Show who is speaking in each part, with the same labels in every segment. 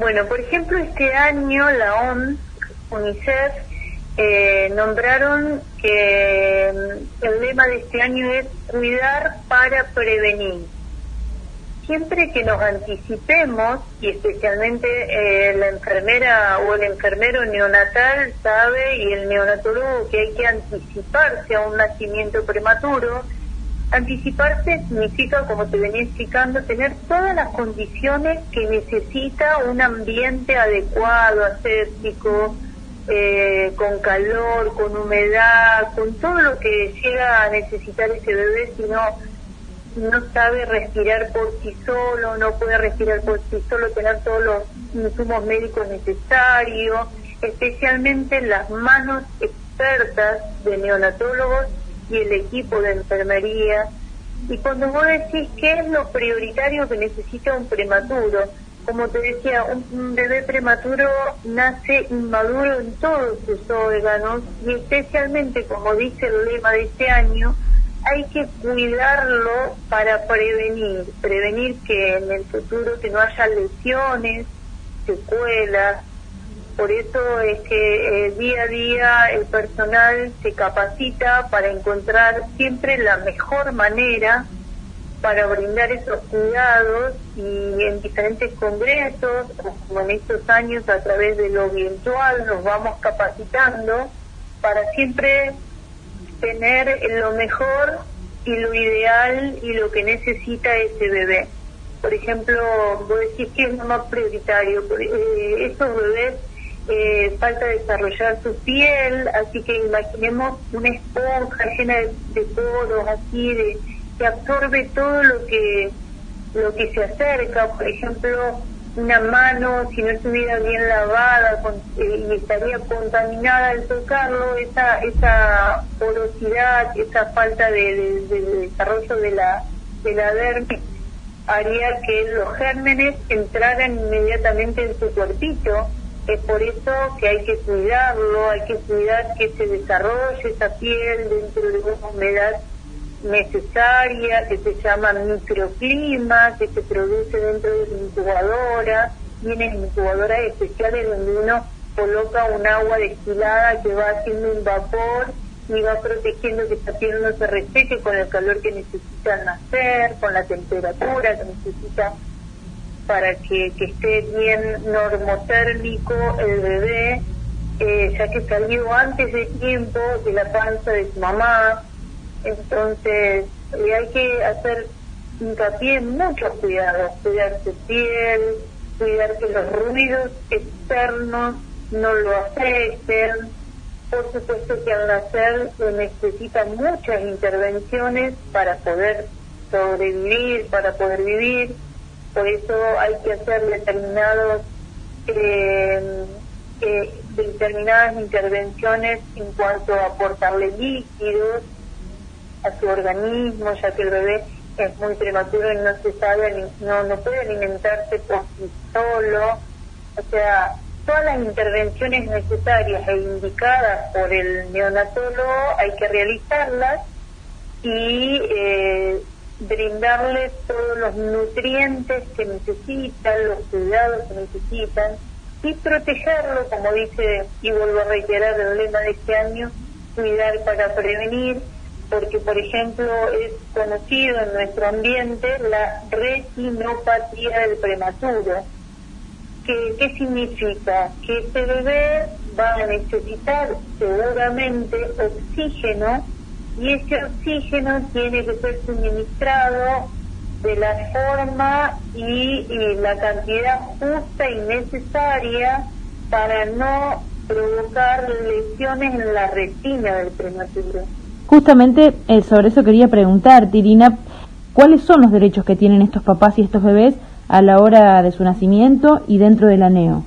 Speaker 1: Bueno, por ejemplo, este año la OMS, UNICEF, eh, nombraron que mm, el lema de este año es cuidar para prevenir. Siempre que nos anticipemos, y especialmente eh, la enfermera o el enfermero neonatal sabe y el neonatólogo que hay que anticiparse a un nacimiento prematuro, Anticiparse significa, como te venía explicando, tener todas las condiciones que necesita un ambiente adecuado, aséptico, eh, con calor, con humedad, con todo lo que llega a necesitar ese bebé si no, no sabe respirar por sí solo, no puede respirar por sí solo, tener todos los insumos médicos necesarios, especialmente las manos expertas de neonatólogos y el equipo de enfermería. Y cuando vos decís qué es lo prioritario que necesita un prematuro, como te decía, un, bebé prematuro nace inmaduro en todos sus órganos y especialmente, como dice el lema de este año, hay que cuidarlo para prevenir, prevenir que en el futuro que no haya lesiones, secuelas, por eso es que eh, día a día el personal se capacita para encontrar siempre la mejor manera para brindar esos cuidados y en diferentes congresos, como en estos años a través de lo virtual, nos vamos capacitando para siempre tener lo mejor y lo ideal y lo que necesita ese bebé. Por ejemplo, vos decís que es lo más prioritario. Eh, estos bebés eh, falta desarrollar su piel, así que imaginemos una esponja llena de, poros, así, de, que absorbe todo lo que, lo que se acerca, por ejemplo, una mano, si no estuviera bien lavada eh, y estaría contaminada al tocarlo, esa, esa porosidad, esa falta de, desarrollo de la, de la dermis haría que los gérmenes entraran inmediatamente en su cuerpito es por eso que hay que cuidarlo, hay que cuidar que se desarrolle esa piel dentro de una humedad necesaria, que se llama microclima, que se produce dentro de la incubadora, tiene incubadoras especiales donde uno coloca un agua destilada que va haciendo un vapor y va protegiendo que esa piel no se reseque con el calor que necesita nacer, con la temperatura que necesita para que, esté bien normotérmico el bebé, eh, ya que salió antes de tiempo de la panza de su mamá. Entonces, eh, hay que hacer hincapié en muchos cuidados, cuidar su piel, cuidar que los ruidos externos no lo afecten. Por supuesto que al nacer se necesitan muchas intervenciones para poder sobrevivir, para poder vivir por eso hay que hacer determinados eh, eh, determinadas intervenciones en cuanto a aportarle líquidos a su organismo, ya que el bebé es muy prematuro y no se sabe, no, no puede alimentarse por sí solo. O sea, todas las intervenciones necesarias e indicadas por el neonatólogo hay que realizarlas y eh, brindarle todos los nutrientes que necesitan, los cuidados que necesitan y protegerlo, como dice y vuelvo a reiterar el lema de este año, cuidar para prevenir, porque por ejemplo es conocido en nuestro ambiente la retinopatía del prematuro. ¿Qué, ¿Qué significa? Que este bebé va a necesitar seguramente oxígeno y ese oxígeno tiene que ser suministrado de la forma y, la cantidad justa y necesaria para no provocar lesiones en la retina del prematuro.
Speaker 2: Justamente eh, sobre eso quería preguntar, Tirina, ¿cuáles son los derechos que tienen estos papás y estos bebés a la hora de su nacimiento y dentro del aneo?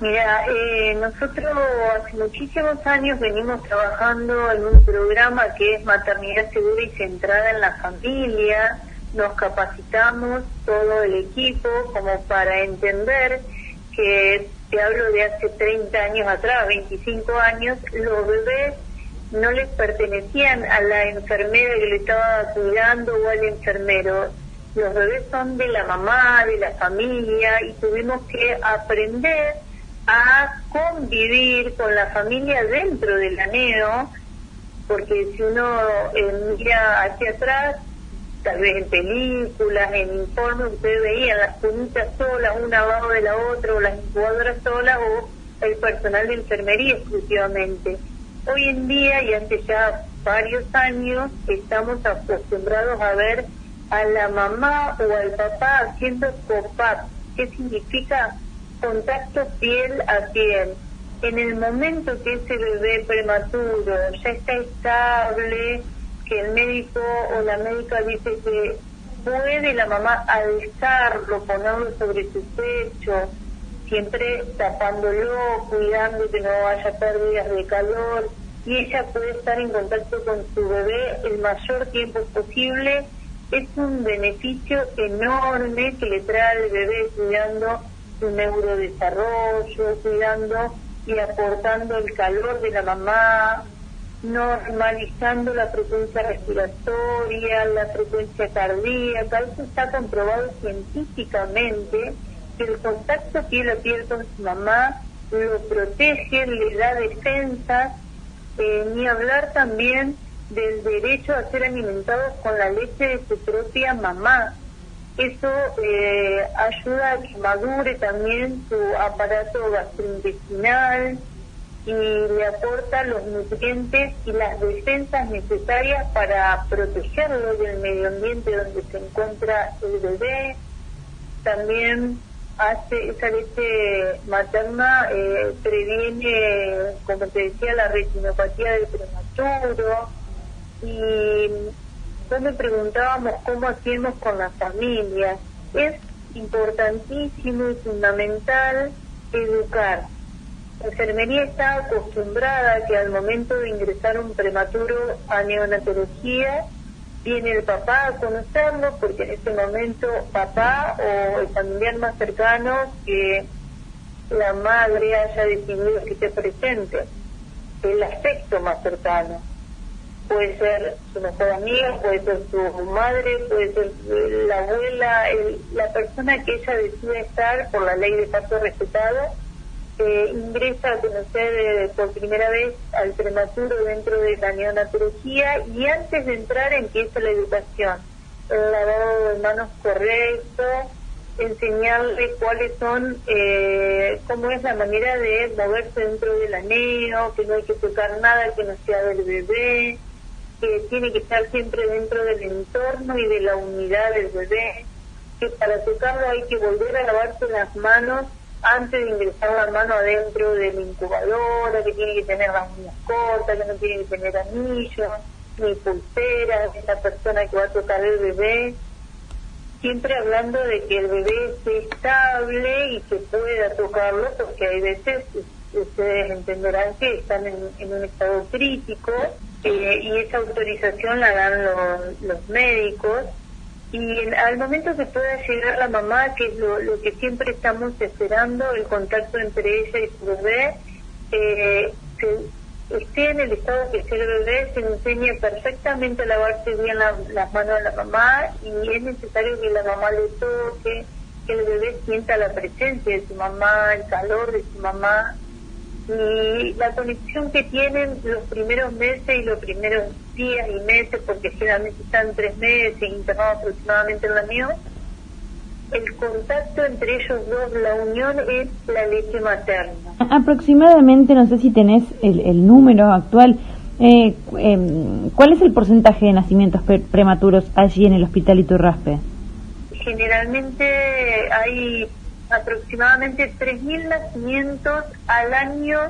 Speaker 1: Mira, eh, nosotros hace muchísimos años venimos trabajando en un programa que es maternidad segura y centrada en la familia. Nos capacitamos todo el equipo como para entender que, te hablo de hace 30 años atrás, 25 años, los bebés no les pertenecían a la enfermera que le estaba cuidando o al enfermero. los bebés son de la mamá, de la familia, y tuvimos que aprender a convivir con la familia dentro del aneo, porque si uno eh, mira hacia atrás, tal vez en películas, en informes, usted veía las cunitas solas, una abajo de la otra, o las incubadoras solas, o el personal de enfermería exclusivamente. Hoy en día, y hace ya varios años, estamos acostumbrados a ver a la mamá o al papá haciendo copap. ¿Qué significa? Contacto piel a piel. En el momento que ese bebé prematuro ya está estable, que el médico o la médica dice que puede la mamá alzarlo, ponerlo sobre su pecho, siempre tapándolo, cuidando que no haya pérdidas de calor, y ella puede estar en contacto con su bebé el mayor tiempo posible, es un beneficio enorme que le trae al bebé cuidando su neurodesarrollo, cuidando y aportando el calor de la mamá, normalizando la frecuencia respiratoria, la frecuencia cardíaca. Eso está comprobado científicamente que el contacto piel a piel con su mamá lo protege, le da defensa, eh, ni hablar también del derecho a ser alimentados con la leche de su propia mamá. Eso eh, ayuda a que madure también su aparato gastrointestinal y le aporta los nutrientes y las defensas necesarias para protegerlo del medio ambiente donde se encuentra el bebé. También hace esa leche materna eh, previene, como te decía, la retinopatía del prematuro y yo me preguntábamos cómo hacíamos con la familia. Es importantísimo y fundamental educar. La enfermería está acostumbrada a que al momento de ingresar un prematuro a neonatología viene el papá a conocerlo porque en ese momento papá o el familiar más cercano que la madre haya decidido que esté presente, el afecto más cercano. Puede ser su mejor amiga, puede ser su madre, puede ser la abuela, la persona que ella decide estar por la ley de paso respetado ingresa a conocer eh, por primera vez al prematuro dentro de la neonatología y antes de entrar empieza la educación, el lavado de manos correcto, enseñarle cuáles son, eh, cómo es la manera de moverse dentro del aneo, que no hay que tocar nada que no sea del bebé, que tiene que estar siempre dentro del entorno y de la unidad del bebé, que para tocarlo hay que volver a lavarse las manos antes de ingresar la mano adentro de la incubadora, que tiene que tener las uñas cortas, que no tiene que tener anillos, ni pulseras, esa persona que va a tocar el bebé, siempre hablando de que el bebé esté estable y que pueda tocarlo, porque hay veces ustedes entenderán que están en, un estado crítico eh, y esa autorización la dan los, médicos. Y al momento que pueda llegar la mamá, que es lo, que siempre estamos esperando, el contacto entre ella y su bebé, eh, que esté en el estado que esté el bebé, se enseñe perfectamente a lavarse bien las manos a la mamá y es necesario que la mamá le toque, que el bebé sienta la presencia de su mamá, el calor de su mamá y la conexión que tienen los primeros meses y los primeros días y meses, porque generalmente están tres meses internados aproximadamente en la mío, el contacto entre ellos dos, la unión es la leche materna.
Speaker 2: Aproximadamente, no sé si tenés el, el número actual, eh, em, ¿cuál es el porcentaje de nacimientos prematuros allí en el Hospital Iturraspe?
Speaker 1: Generalmente hay aproximadamente 3.000 nacimientos al año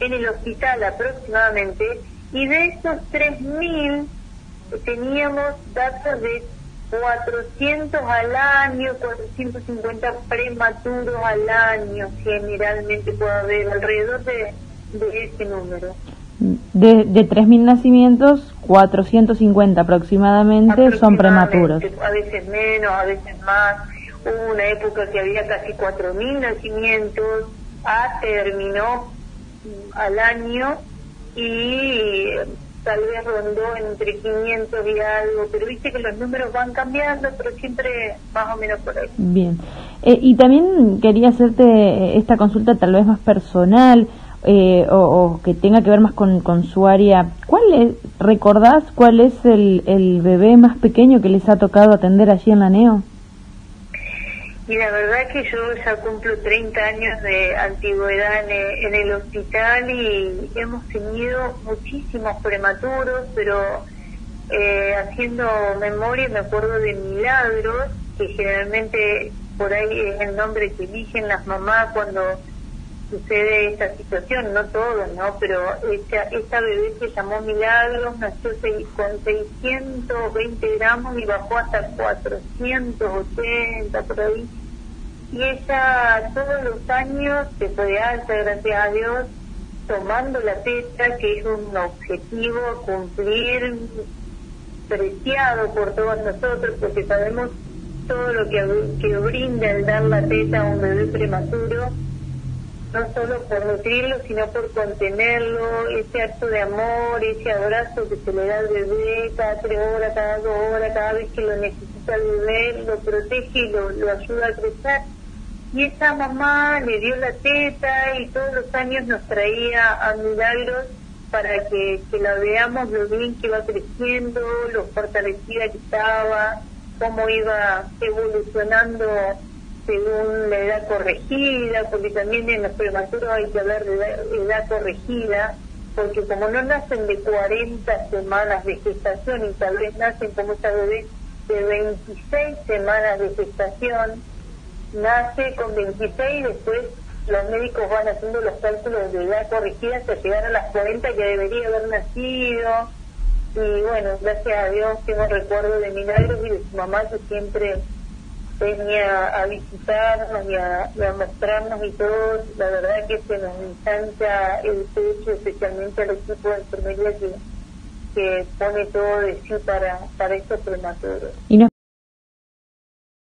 Speaker 1: en el hospital aproximadamente y de esos 3.000 teníamos datos de 400 al año, 450 prematuros al año, generalmente puede haber alrededor de, de ese número.
Speaker 2: De, de 3.000 nacimientos, 450 aproximadamente son prematuros.
Speaker 1: A veces menos, a veces más hubo una época que había casi 4.000 nacimientos, a terminó al año y tal vez rondó entre 500 y algo, pero viste que los números van cambiando, pero siempre más o menos por ahí.
Speaker 2: Bien. Eh, y también quería hacerte esta consulta tal vez más personal eh, o, que tenga que ver más con, con su área. ¿Cuál es, recordás cuál es el, el bebé más pequeño que les ha tocado atender allí en la NEO?
Speaker 1: Y la verdad que yo ya cumplo 30 años de antigüedad en, el hospital y hemos tenido muchísimos prematuros, pero eh, haciendo memoria me acuerdo de Milagros, que generalmente por ahí es el nombre que eligen las mamás cuando sucede esta situación, no todos, ¿no? Pero esta, bebé se llamó Milagros, nació con 620 gramos y bajó hasta 480 por ahí. Y ella todos los años se fue alta, gracias a Dios, tomando la teta, que es un objetivo a cumplir, preciado por todos nosotros, porque sabemos todo lo que, que brinda el dar la teta a un bebé prematuro no solo por nutrirlo, sino por contenerlo, ese acto de amor, ese abrazo que se le da al bebé cada tres horas, cada dos horas, cada vez que lo necesita el bebé, lo protege y lo, lo ayuda a crecer. Y esa mamá le dio la teta y todos los años nos traía a Milagros para que, que la veamos lo bien que iba creciendo, lo fortalecida que estaba, cómo iba evolucionando según la edad corregida, porque también en los prematuros hay que hablar de edad, corregida, porque como no nacen de 40 semanas de gestación y tal vez nacen como esta bebé de 26 semanas de gestación, nace con 26 y después los médicos van haciendo los cálculos de edad corregida hasta llegar a las 40 que debería haber nacido. Y bueno, gracias a Dios tengo recuerdo de Milagros y de su mamá que siempre venía a visitarnos y a, mostrarnos y todo, la verdad que se nos encanta el pecho, especialmente al equipo de enfermería que, que pone todo de sí para, para estos prematuros.